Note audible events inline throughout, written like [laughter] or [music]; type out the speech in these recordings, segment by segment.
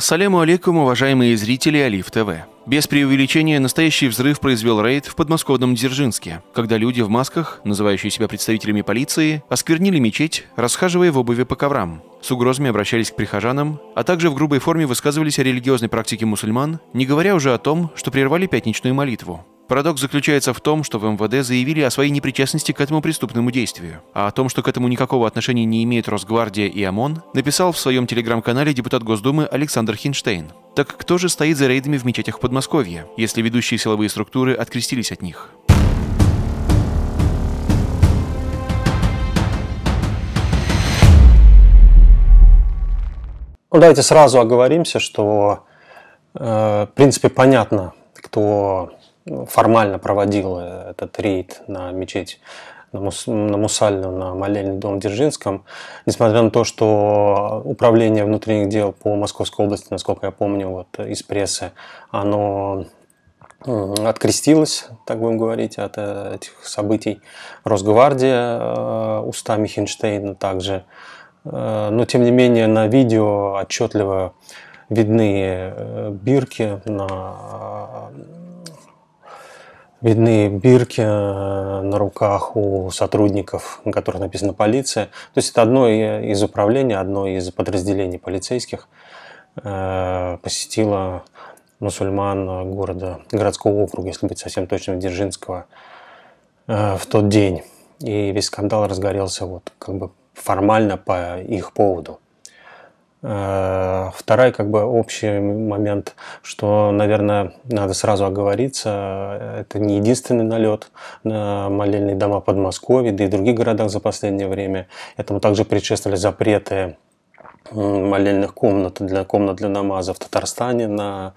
Ассаляму алейкум, уважаемые зрители Алиф ТВ. Без преувеличения, настоящий взрыв произвел рейд в подмосковном Дзержинске, когда люди в масках, называющие себя представителями полиции, осквернили мечеть, расхаживая в обуви по коврам. С угрозами обращались к прихожанам, а также в грубой форме высказывались о религиозной практике мусульман, не говоря уже о том, что прервали пятничную молитву. Парадокс заключается в том, что в МВД заявили о своей непричастности к этому преступному действию. А о том, что к этому никакого отношения не имеет Росгвардия и ОМОН, написал в своем телеграм-канале депутат Госдумы Александр Хинштейн. Так кто же стоит за рейдами в мечетях Подмосковья, если ведущие силовые структуры открестились от них? Ну, давайте сразу оговоримся, что, э, в принципе, понятно, кто формально проводил этот рейд на мечеть на, Мус, на Мусальную, молельный дом в Дзержинском, несмотря на то, что управление внутренних дел по Московской области, насколько я помню, вот из прессы, оно открестилось, так будем говорить, от э, этих событий. Росгвардия э, устами Хинштейна также. Э, но, тем не менее, на видео отчетливо видны бирки на Видны бирки э, на руках у сотрудников, на которых написано полиция. То есть это одно из управлений, одно из подразделений полицейских э, посетило мусульман города, городского округа, если быть совсем точным, Дзержинского, э, в тот день. И весь скандал разгорелся вот как бы формально по их поводу. Э, второй как бы общий момент, что, наверное, надо сразу оговориться, это не единственный налет на молельные дома Подмосковья, да и других городах за последнее время. Этому также предшествовали запреты молельных комнат для комнат для намаза в Татарстане на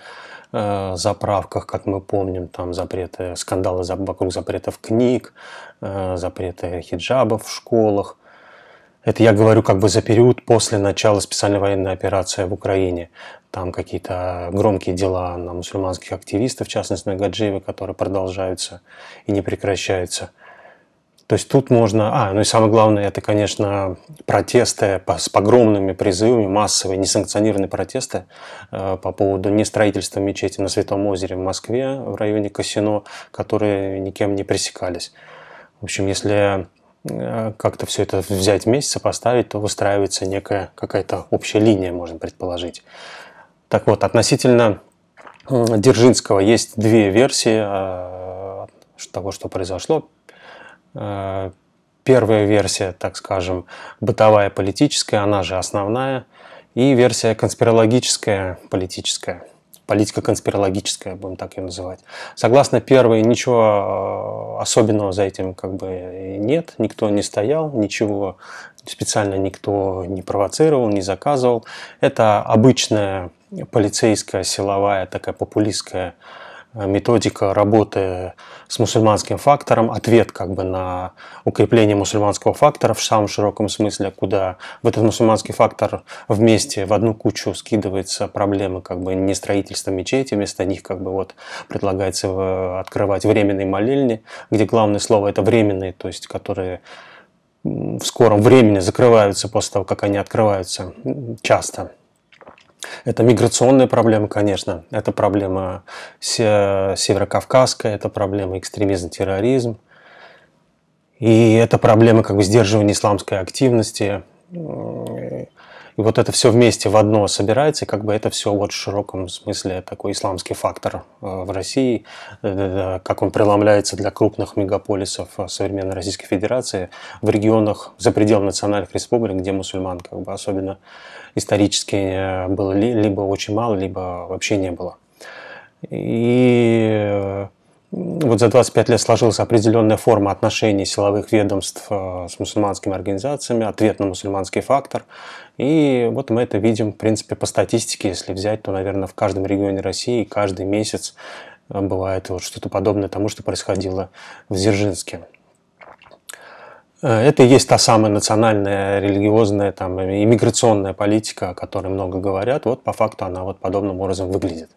э, заправках, как мы помним, там запреты, скандалы вокруг запретов книг, э, запреты хиджабов в школах. Это я говорю как бы за период после начала специальной военной операции в Украине. Там какие-то громкие дела на мусульманских активистов, в частности на Гаджиеве, которые продолжаются и не прекращаются. То есть тут можно... А, ну и самое главное, это, конечно, протесты с погромными призывами, массовые, несанкционированные протесты э, по поводу нестроительства мечети на Святом озере в Москве, в районе Касино, которые никем не пресекались. В общем, если как-то все это взять вместе, сопоставить, то выстраивается некая какая-то общая линия, можно предположить. Так вот, относительно Дзержинского есть две версии э, того, что произошло. Э, первая версия, так скажем, бытовая политическая, она же основная, и версия конспирологическая политическая – политика конспирологическая, будем так ее называть. Согласно первой, ничего э, особенного за этим как бы нет, никто не стоял, ничего специально никто не провоцировал, не заказывал. Это обычная полицейская, силовая, такая популистская методика работы с мусульманским фактором, ответ как бы на укрепление мусульманского фактора в самом широком смысле, куда в этот мусульманский фактор вместе в одну кучу скидывается проблемы как бы не строительства мечети, вместо них как бы вот предлагается э, открывать временные молельни, где главное слово это временные, то есть которые в скором времени закрываются после того, как они открываются часто. Это миграционная проблема, конечно. Это проблема северокавказская, это проблема экстремизм, терроризм. И это проблема как бы сдерживания исламской активности. И вот это все вместе в одно собирается, и как бы это все вот в широком смысле такой исламский фактор э, в России, э, как он преломляется для крупных мегаполисов э, современной Российской Федерации в регионах за пределами национальных республик, где мусульман как бы особенно исторически было либо очень мало, либо вообще не было. И вот за 25 лет сложилась определенная форма отношений силовых ведомств э, с мусульманскими организациями, ответ на мусульманский фактор. И вот мы это видим, в принципе, по статистике, если взять, то, наверное, в каждом регионе России каждый месяц э, бывает вот что-то подобное тому, что происходило в Дзержинске. Э, это и есть та самая национальная, религиозная, там, иммиграционная политика, о которой много говорят. Вот по факту она вот подобным образом выглядит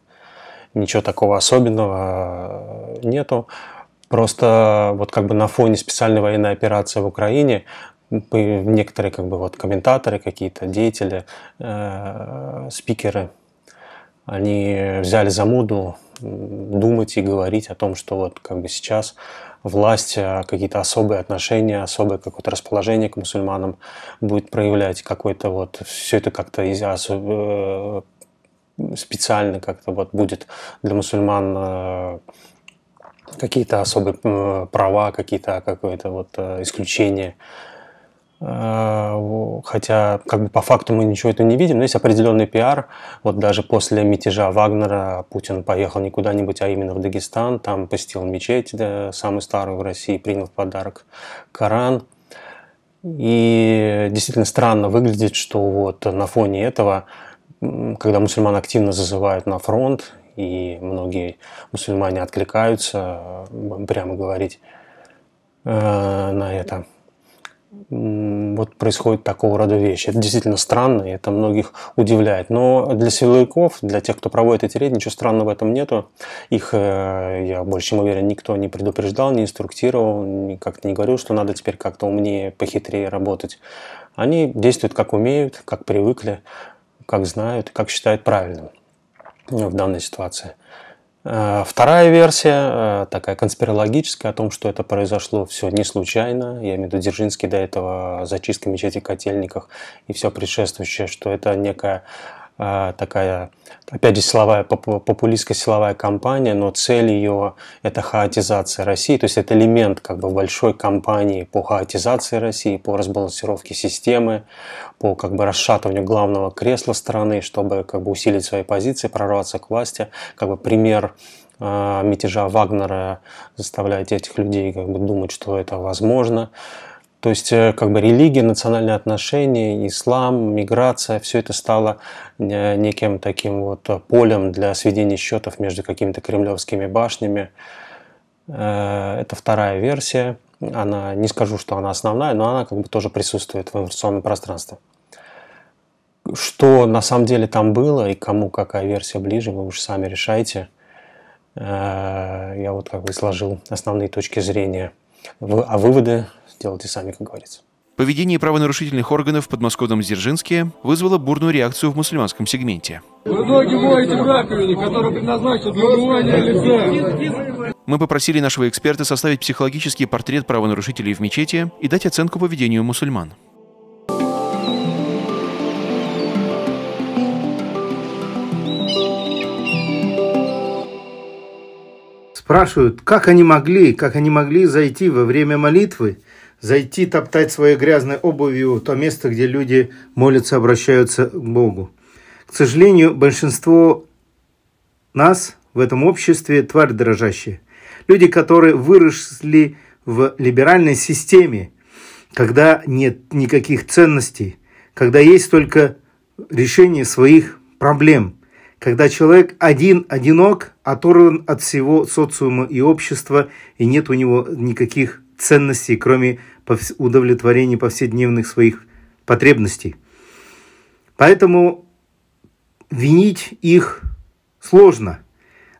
ничего такого особенного э, нету. Просто вот как бы на фоне специальной военной операции в Украине некоторые как бы вот комментаторы какие-то, деятели, э, спикеры они взяли за моду думать и говорить о том, что вот как бы сейчас власть а, какие-то особые отношения, особое какое-то расположение к мусульманам будет проявлять, какой-то вот все это как-то э, специально как-то вот будет для мусульман э, какие-то особые права, какие-то какое-то вот э, исключения. Э, хотя как бы по факту мы ничего этого не видим, но есть определенный пиар. Вот даже после мятежа Вагнера Путин поехал не куда-нибудь, а именно в Дагестан, там посетил мечеть, да, самую старую в России, принял в подарок Коран. И действительно странно выглядит, что вот на фоне этого, когда мусульман активно зазывают на фронт, и многие мусульмане откликаются прямо говорить э, на это – вот происходит такого рода вещи. Это действительно странно, и это многих удивляет. Но для силовиков, для тех, кто проводит эти рейды, ничего странного в этом нету. Их, э, я больше чем уверен, никто не предупреждал, не инструктировал, как-то не говорил, что надо теперь как-то умнее, похитрее работать. Они действуют как умеют, как привыкли, как знают, как считают правильным в данной ситуации. Э, вторая версия, э, такая конспирологическая, о том, что это произошло все не случайно. Я имею в виду Дзержинский до этого зачистка мечети в Котельниках и все предшествующее, что это некая такая, опять же, силовая, популистская силовая кампания, но цель ее – это хаотизация России, то есть это элемент как бы большой кампании по хаотизации России, по разбалансировке системы, по как бы расшатыванию главного кресла страны, чтобы как бы усилить свои позиции, прорваться к власти. Как бы пример а, мятежа Вагнера заставляет этих людей как бы думать, что это возможно. То есть э, как бы религия, национальные отношения, ислам, миграция, все это стало э, неким таким вот полем для сведения счетов между какими-то кремлевскими башнями. Э, это вторая версия. Она, не скажу, что она основная, но она как бы тоже присутствует в информационном пространстве. Что на самом деле там было и кому какая версия ближе, вы уж сами решайте. Я вот как бы сложил основные точки зрения. А выводы делайте сами, как говорится. Поведение правонарушительных органов в подмосковном Дзержинске вызвало бурную реакцию в мусульманском сегменте. Вы ноги моете в раковине, которая предназначена для умывания лица. Мы попросили нашего эксперта составить психологический портрет правонарушителей в мечети и дать оценку поведению мусульман. Спрашивают, как они могли, как они могли зайти во время молитвы зайти топтать своей грязной обувью то место, где люди молятся, обращаются к Богу. К сожалению, большинство нас в этом обществе тварь дрожащая. Люди, которые выросли в либеральной системе, когда нет никаких ценностей, когда есть только решение своих проблем, когда человек один, одинок, оторван от всего социума и общества, и нет у него никаких ценностей, кроме удовлетворения повседневных своих потребностей. Поэтому винить их сложно.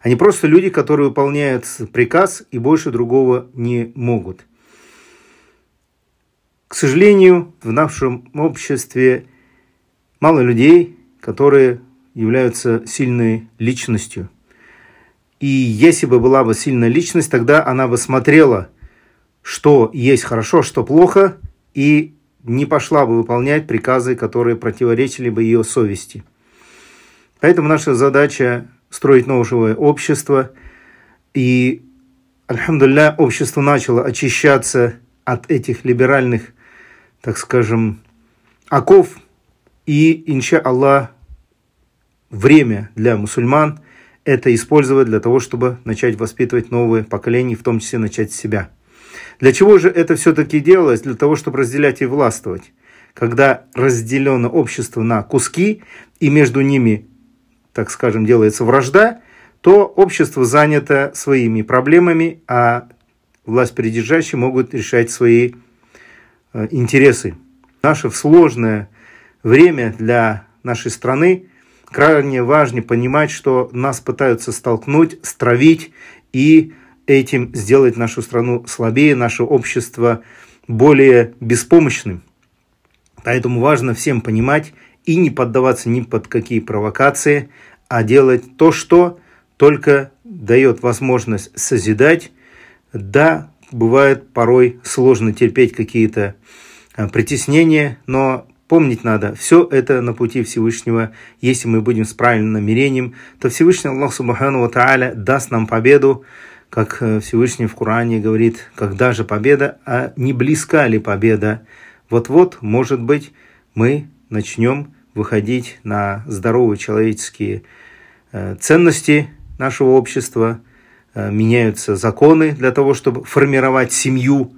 Они просто люди, которые выполняют приказ и больше другого не могут. К сожалению, в нашем обществе мало людей, которые являются сильной личностью. И если бы была бы сильная личность, тогда она бы смотрела – что есть хорошо, что плохо, и не пошла бы выполнять приказы, которые противоречили бы ее совести. Поэтому наша задача строить новое общество. И, альхамдулля, общество начало очищаться от этих либеральных, так скажем, оков. И, инша Аллах, время для мусульман – это использовать для того, чтобы начать воспитывать новые поколения, в том числе начать себя. Для чего же это все-таки делалось? Для того, чтобы разделять и властвовать. Когда разделено общество на куски, и между ними, так скажем, делается вражда, то общество занято своими проблемами, а власть придержащие могут решать свои э, интересы. Наше сложное время для нашей страны крайне важно понимать, что нас пытаются столкнуть, стравить и этим сделать нашу страну слабее, наше общество более беспомощным. Поэтому важно всем понимать и не поддаваться ни под какие провокации, а делать то, что только дает возможность созидать. Да, бывает порой сложно терпеть какие-то а, притеснения, но помнить надо, все это на пути Всевышнего. Если мы будем с правильным намерением, то Всевышний Аллах Субхану Ва Тааля даст нам победу, как э, Всевышний в Коране говорит, когда же победа, а не близка ли победа. Вот-вот, может быть, мы начнем выходить на здоровые человеческие э, ценности нашего общества, э, меняются законы для того, чтобы формировать семью,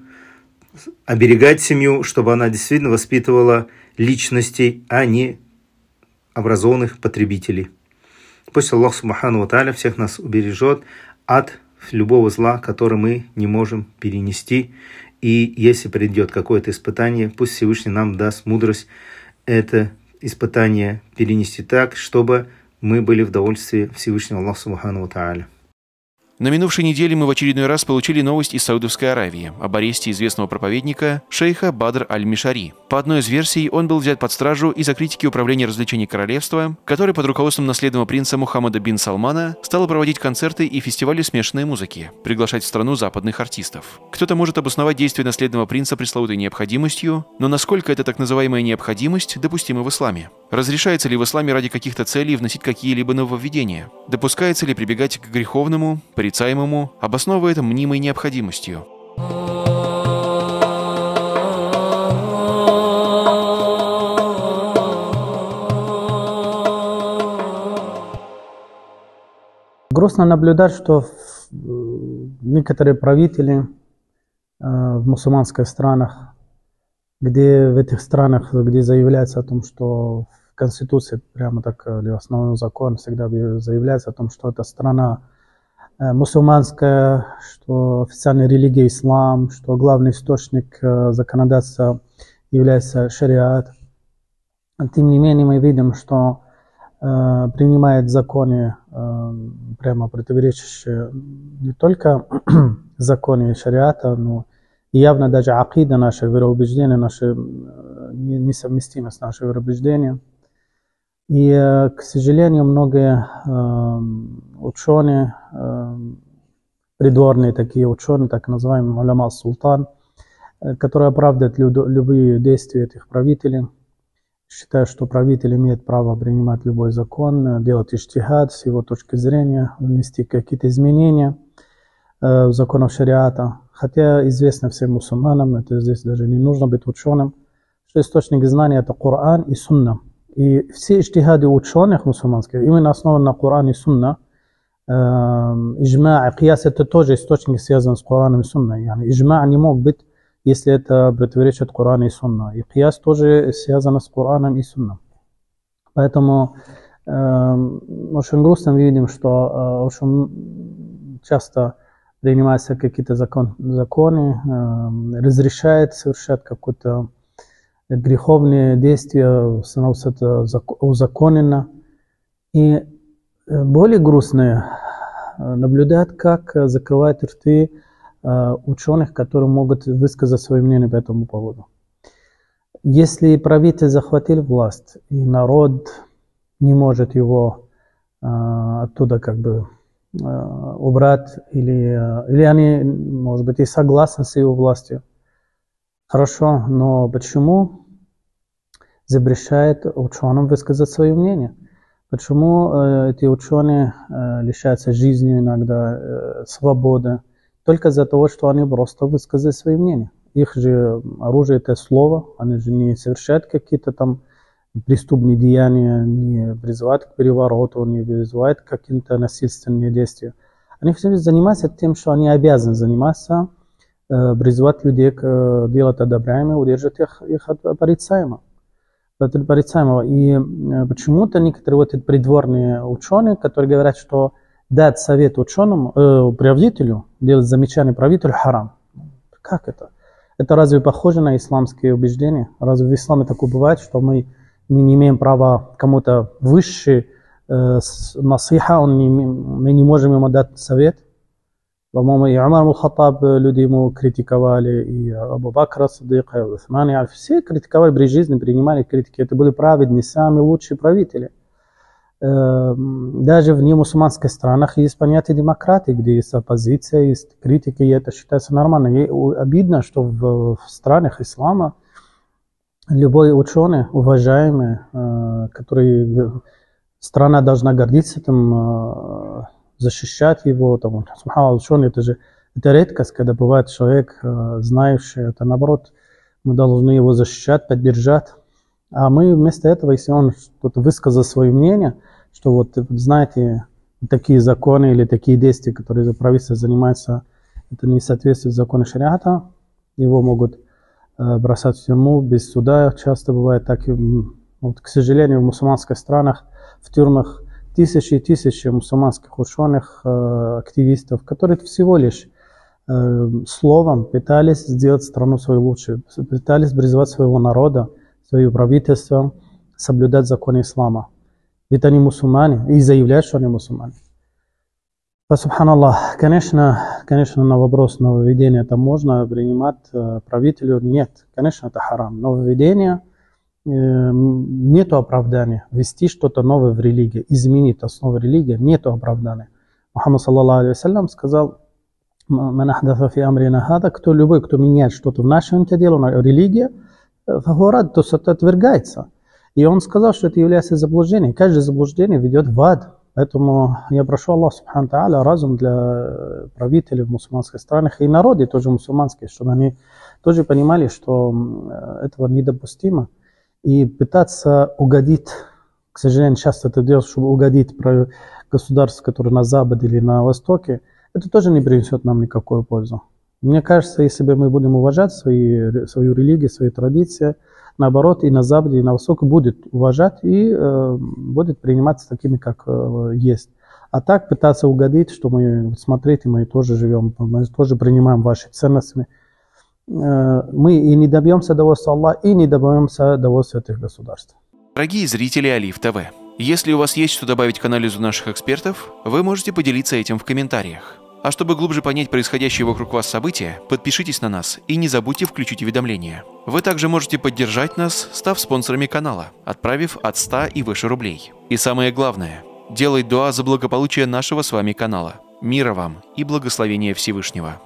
оберегать семью, чтобы она действительно воспитывала личностей, а не образованных потребителей. Пусть Аллах Субхану Тааля всех нас убережет от любого зла, который мы не можем перенести. И если придет какое-то испытание, пусть Всевышний нам даст мудрость это испытание перенести так, чтобы мы были в довольстве Всевышнего Аллаха Субхану Тааля. На минувшей неделе мы в очередной раз получили новость из Саудовской Аравии об аресте известного проповедника шейха Бадр Аль-Мишари. По одной из версий, он был взят под стражу из-за критики управления развлечений королевства, которое под руководством наследного принца Мухаммада бин Салмана стало проводить концерты и фестивали смешанной музыки, приглашать в страну западных артистов. Кто-то может обосновать действия наследного принца пресловутой необходимостью, но насколько эта так называемая необходимость допустима в исламе? Разрешается ли в исламе ради каких-то целей вносить какие-либо нововведения? Допускается ли прибегать к греховному, порицаемому, обосновывая это мнимой необходимостью? Грустно наблюдать, что некоторые правители э, в мусульманских странах, где в этих странах, где заявляется о том, что Конституции, прямо так, э, или основной закон всегда заявляется о том, что это страна э, мусульманская, что официальная религия ислам, что главный источник э, законодательства является шариат. Тем не менее, мы видим, что э, принимает законы, э, прямо противоречащие не только [clears throat] законе шариата, но явно даже акида, наше вероубеждение, наше несовместимо с нашим вероубеждением. И, э, к сожалению, многие эм, ученые, эм, придворные такие ученые, так называемые уляма султан, э, которые оправдывают любые действия этих правителей, считают, что правитель имеет право принимать любой закон, э, делать иштихад с его точки зрения, внести какие-то изменения в законах шариата. Хотя известно всем мусульманам, это здесь даже не нужно быть ученым, что источник знания это Коран и Сунна. И все иштихады ученых мусульманских именно основаны на Коране и Сунна. Иджма, кияс это тоже источник связан с Кораном и Сунной. Иджма не мог быть, если это противоречит Корану и Сунна. И кияс тоже связан с Кораном и Сунной. Поэтому э, очень грустно видим, что э, очень часто принимаются какие-то закон, законы, э, разрешает совершать какой-то греховные действия становятся узаконено. И э, более грустное э, наблюдать, как э, закрывают рты ученых, которые могут высказать свое мнение по этому поводу. Если правитель захватил власть, и народ не может его оттуда как бы убрать, или, или они, может быть, и согласны с его властью, Хорошо, но почему запрещает ученым высказать свое мнение? Почему э, эти ученые э, лишаются жизни иногда, э, свободы, только из-за того, что они просто высказали свое мнение? Их же оружие это слово, они же не совершают какие-то там преступные деяния, не призывают к перевороту, не призывают к каким-то насильственным действиям. Они все занимаются тем, что они обязаны заниматься, призывать людей к э, делать одобряемое, удержать их, их от порицаемого. От порицаемого. И э, почему-то некоторые вот эти придворные ученые, которые говорят, что дать совет ученому, э, правителю, делать замечание правителю харам. Как это? Это разве похоже на исламские убеждения? Разве в исламе такое бывает, что мы, мы не имеем права кому-то выше э, насиха, он не, мы не можем ему дать совет? По-моему, и Умар Хаттаб люди ему критиковали, и Абу Бакр Садык, и Усман, и все критиковали при жизни, принимали критики. Это были праведные, самые лучшие правители. Э, даже в немусульманских странах есть понятие демократии, где есть оппозиция, есть критика, и это считается нормально. И обидно, что в, в странах ислама любой ученый, уважаемый, э, который страна должна гордиться этим, э, защищать его, там, ученый, это же это редкость, когда бывает человек, знающий, это наоборот, мы должны его защищать, поддержать. А мы вместо этого, если он что-то высказал свое мнение, что вот, знаете, такие законы или такие действия, которые правительство занимается, это не соответствует закону шариата, его могут э, бросать в тюрьму без суда. Часто бывает так. Вот, к сожалению, в мусульманских странах, в тюрьмах тысячи и тысячи мусульманских ученых, э, активистов, которые всего лишь э, словом пытались сделать страну свою лучше, пытались призывать своего народа, свое правительство соблюдать законы ислама. Ведь они мусульмане и заявляют, что они мусульмане. Субханаллах, конечно, конечно, на вопрос нововведения это можно принимать э, правителю? Нет, конечно, это харам. Нововведение э, нету оправдания. Ввести что-то новое в религии, изменить основу религии, нету оправдания. Мухаммад, саллаллаху алейhi сказал, «Ман фи амрина хада», кто любой, кто меняет что-то в нашем деле, религии, фагурад, то это отвергается. И он сказал, что это является заблуждением. Каждое заблуждение ведет в ад. Поэтому я прошу Аллах Субхану Тааля разум для правителей в мусульманских странах и народе тоже мусульманские, чтобы они тоже понимали, что этого недопустимо. И пытаться угодить, к сожалению, часто это делают, чтобы угодить государство, которое на Западе или на Востоке, это тоже не принесет нам никакой пользу. Мне кажется, если бы мы будем уважать свои, свою религию, свои традиции, наоборот, и на Западе, и на Востоке будет уважать и э, будет приниматься такими, как э, есть. А так пытаться угодить, что мы, смотрите, мы тоже живем, мы тоже принимаем ваши ценности. Э, мы и не добьемся удовольствия Аллаха, и не добьемся удовольствия этих государств. Дорогие зрители Алиф ТВ, если у вас есть что добавить к анализу наших экспертов, вы можете поделиться этим в комментариях. А чтобы глубже понять происходящее вокруг вас события, подпишитесь на нас и не забудьте включить уведомления. Вы также можете поддержать нас, став спонсорами канала, отправив от 100 и выше рублей. И самое главное, делать дуа за благополучие нашего с вами канала. Мира вам и благословения Всевышнего.